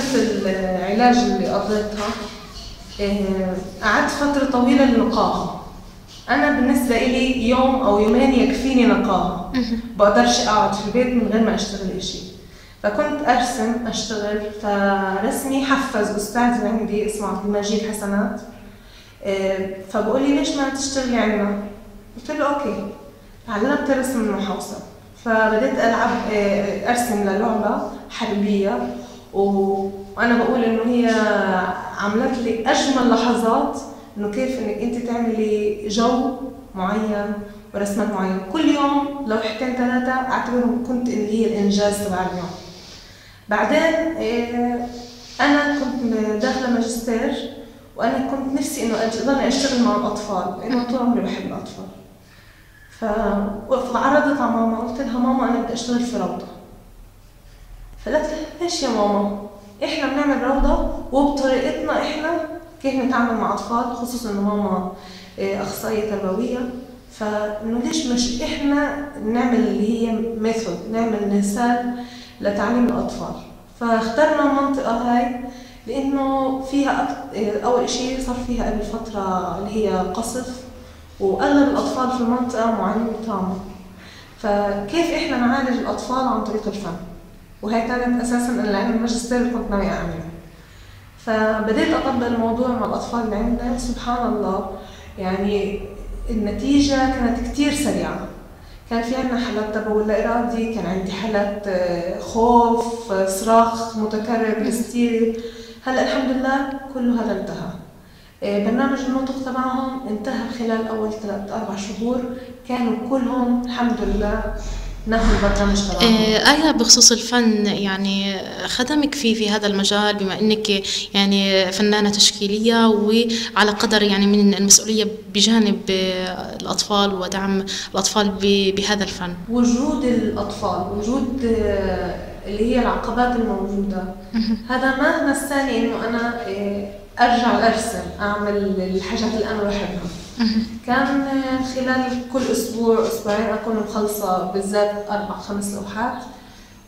فترة العلاج اللي قضيتها آه، قعدت فترة طويلة لنقاها أنا بالنسبة إلي يوم أو يومين يكفيني نقاها بقدرش أقعد في البيت من غير ما أشتغل إشي. فكنت أرسم أشتغل فرسمي حفز أستاذ عندي اسمه عبد المجيد حسنات. آه، فبقول لي ليش ما تشتغلي عندنا؟ قلت له أوكي. تعلمت رسم المحوسب فبدأت ألعب آه، أرسم للعبة حربية. وأنا بقول إنه هي عملت لي أجمل لحظات إنه كيف إنك أنت تعملي جو معين ورسمات معينة كل يوم لو حتين ثلاثة أعتبرهم كنت اللي هي الإنجاز تبع اليوم. بعدين آه، أنا كنت داخلة ماجستير وأنا كنت نفسي إنه أضل أشتغل مع الأطفال لأنه طول عمري بحب الأطفال. فعرضت على ماما قلت لها ماما أنا بدي أشتغل في روضة. فقالت لي ليش يا ماما؟ إحنا بنعمل روضة وبطريقتنا إحنا كيف نتعامل مع أطفال خصوصا إنه ماما آه، أخصائية تربوية فإنه ليش مش إحنا نعمل اللي هي ميثود نعمل مثال لتعليم الأطفال فاخترنا المنطقة هاي لأنه فيها. آه، أول شيء صار فيها قبل فترة اللي هي قصف وأغلب الأطفال في المنطقة معانين تراما فكيف إحنا نعالج الأطفال عن طريق الفن وهي كانت أساسا العلم الماجستير اللي كنت ناوية اعمله فبديت أطبق الموضوع مع الأطفال اللي عندنا. سبحان الله. يعني النتيجة كانت كثير سريعة. كان في عندنا حالات تبول لا ارادي كان عندي حالات آه، خوف صراخ متكرر هستيري هلأ الحمد لله كله هذا انتهى. آه، برنامج النطق تبعهم انتهى خلال أول ثلاث أربع شهور. كانوا كلهم الحمد لله نهوا البرنامج آه، آية بخصوص الفن يعني خدمك فيه في هذا المجال بما أنك يعني فنانة تشكيلية وعلى قدر يعني من المسؤولية بجانب الأطفال ودعم الأطفال بهذا الفن. وجود الأطفال وجود آه، اللي هي العقبات الموجودة. هذا ما نساني إنه أنا أرجع ارسم أعمل الحاجات اللي أنا بحبها. كان خلال كل أسبوع أسبوعين أكون مخلصة بالذات أربع خمس لوحات.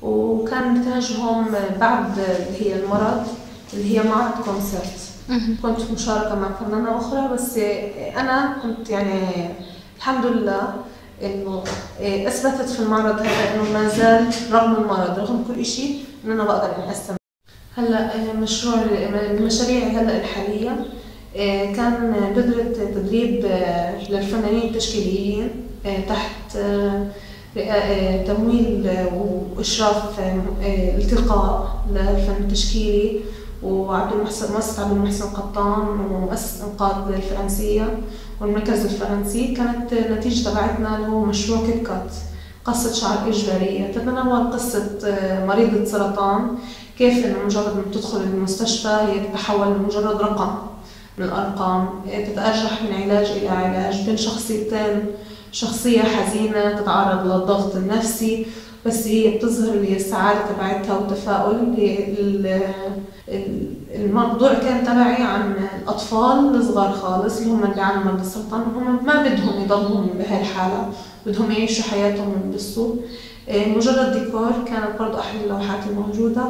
وكان نتاجهم بعد اللي هي المرض اللي هي معرض كونسرت. كنت مشاركة مع فنانه أخرى بس أنا كنت يعني الحمد لله إنه أثبتت في المعرض هذا إنه ما زال رغم المرض رغم كل شيء إنه أنا بقدر إني أستمر. هلأ مشروع مشاريعي هلأ الحالية كان بذرة تدريب آه، للفنانين التشكيليين تحت تمويل وإشراف التقاء للفن التشكيلي. وعبد المحسن مؤسسة عبد المحسن قطان ومؤسسة إنقاذ الفرنسية والمركز الفرنسي. كانت النتيجة تبعتنا اللي هو مشروع كيت كات قصة شعر إجبارية. تتناول قصة مريضة سرطان كيف انه مجرد ما تدخل المستشفى هي تتحول لمجرد رقم. من الارقام تتارجح من علاج إلى علاج. بين شخصيتين شخصية حزينة تتعرض للضغط النفسي بس هي بتظهر هي السعادة تبعتها والتفاؤل. الموضوع كان تبعي عن الأطفال الصغار خالص اللي هم اللي عندهم السرطان. هم ما بدهم يضلهم بهاي الحالة بدهم يعيشوا حياتهم وينبسطوا إيه، مجرد ديكور كانت برضه أحد اللوحات الموجودة.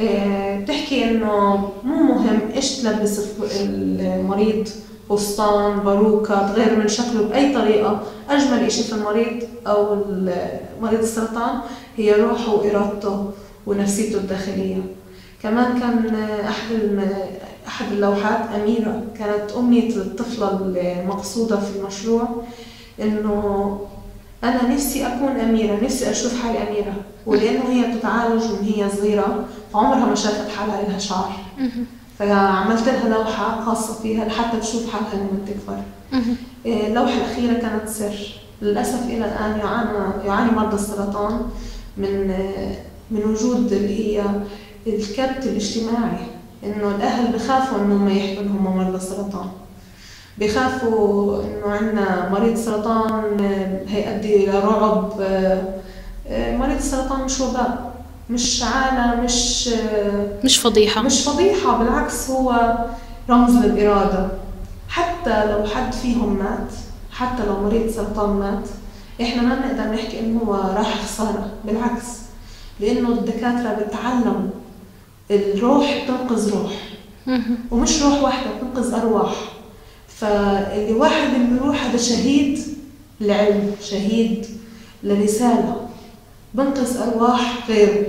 بتحكي إنه مو مهم إيش تلبس المريض فستان باروكة تغير من شكله بأي طريقة. أجمل إشي في المريض أو مريض السرطان هي روحه وإرادته ونفسيته الداخلية. كمان كان أحد أحد اللوحات أميرة كانت أمنية الطفلة المقصودة في المشروع إنه أنا نفسي أكون أميرة نفسي أشوف حالي أميرة. ولأنه هي بتتعالج من هي صغيرة فعمرها ما شافت حالها لها شعر. فعملت لها لوحة خاصة فيها لحتى تشوف حالها لما تكبر إيه، اللوحة الأخيرة كانت سر. للأسف إلى الآن يعاني يعاني مرضى السرطان من من وجود اللي هي الكبت الاجتماعي إنه الأهل بخافوا إنهم يحكوا إنهم مرضى سرطان بخافوا إنه عندنا مريض سرطان هيؤدي إلى رعب. إيه، مريض السرطان مش وباء مش عانى مش مش فضيحة. مش فضيحة بالعكس هو رمز للإرادة. حتى لو حد فيهم مات حتى لو مريض سرطان مات إحنا ما بنقدر نحكي إنه هو راح خسارة بالعكس. لأنه الدكاترة بتعلموا الروح بتنقذ روح. ومش روح واحدة بتنقذ أرواح. فاللي واحد بيروح هذا شهيد لعلم شهيد لرسالة. بنقذ أرواح غيره.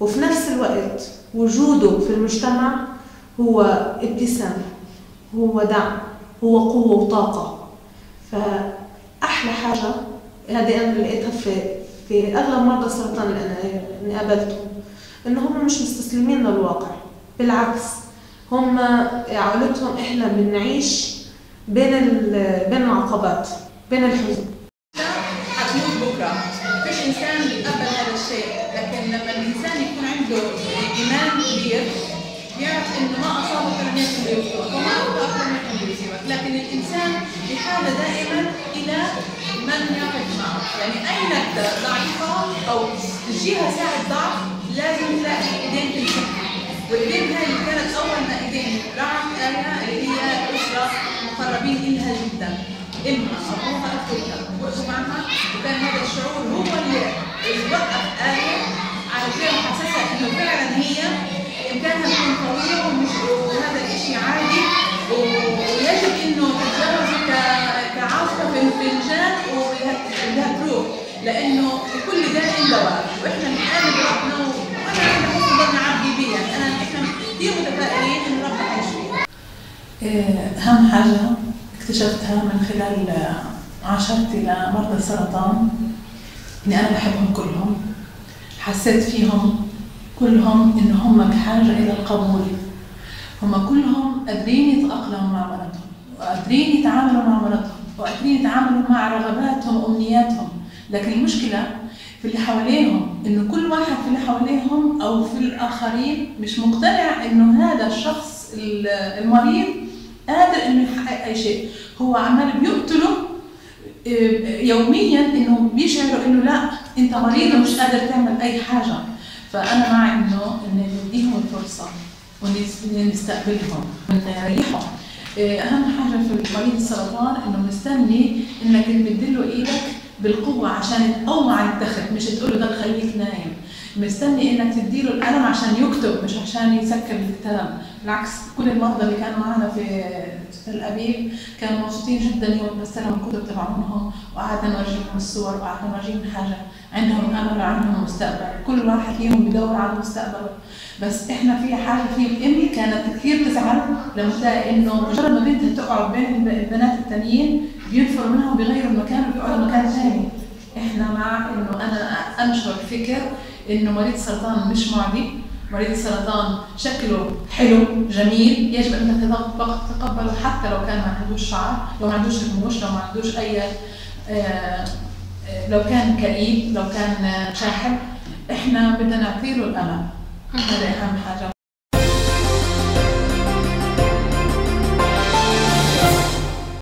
وفي نفس الوقت وجوده في المجتمع هو ابتسامة هو دعم هو قوة وطاقة. فأحلى حاجة هذه أنا لقيتها في في أغلب مرضى السرطان اللي أنا قابلتهم إنه هم مش مستسلمين للواقع. بالعكس هم عائلتهم إحنا بنعيش بين بين العقبات بين الحزن حتموت بكرة. فيش إنسان بيتقبل هذا الشيء لكن لما الإنسان يكون عنده إيمان كبير بيعرف إنه ما اصابك لم يكن ليصيبك وما اخطاك لم يكن ليصيبك لكن الإنسان بحاجة دائما إلى من يقف معه. يعني اي نكته ضعيفة أو تجيها ساعة ضعف لازم تلاقي إيدين تمسكها والإيدين هاي مقربين إلها جدا. امها أبوها أخوها. وقفوا معها وكان هذا الشعور هو اللي وقف آية على كده محسسها إنه فعلا هي إمكانها تكون ومش وهذا الإشي عادي. ويجب إنه تتجاوزي كعاصفة في الفنجان وبدها تروح لأنه كل داء دواء وإحنا بنآمن بربنا وأنا عندي يعني أنا إحنا كثير متفائلين إن ربنا حيشفينا. أهم حاجة اكتشفتها من خلال عاشرتي لمرضى السرطان اني أنا بحبهم كلهم. حسيت فيهم كلهم إن هم بحاجه إلى القبول. هم كلهم قادرين يتأقلموا مع مرضهم وقادرين يتعاملوا مع مرضهم وقادرين يتعاملوا مع رغباتهم وأمنياتهم. لكن المشكلة في اللي حواليهم إنه كل واحد في اللي حواليهم أو في الآخرين مش مقتنع إنه هذا الشخص المريض قادر إنه يحقق أي شيء. هو عمال بيقتله يوميا إنه بيشعروا إنه لا أنت مريض ومش قادر تعمل أي حاجة. فأنا مع إنه ان نديهم الفرصة ونستقبلهم ونريحهم. أهم حاجة في مريض السرطان إنه مستني إنك تمدله إيدك بالقوة عشان تقوم عن التخت مش تقول له ده خليك نايم. مستني إنك تديله القلم عشان يكتب مش عشان يسكر الكتاب بالعكس كل المرضى اللي كانوا معنا في تل ابيب كانوا مبسوطين جدا يوم بستلم الكتب تبعهم وقعدنا نورجيهم الصور وقعدنا نورجيهم حاجة. عندهم أمل وعندهم مستقبل. كل واحد فيهم بدور على مستقبله. بس إحنا في حاجة في امي كانت كثير تزعل لما تلاقي إنه مجرد ما بنتها تقعد بين البنات التانيين بينفروا منها وبيغيروا المكان وبيقعدوا مكان ثاني إحنا مع إنه أنا أنشر فكر إنه مريض السرطان مش معدي. مريض السرطان شكله حلو جميل يجب أن تتقبله حتى لو كان ما عندوش شعر لو ما عندوش رموش لو ما عندوش أي آه لو كان كئيب لو كان شاحب إحنا بدنا نعطي له الامل هذا أهم حاجة.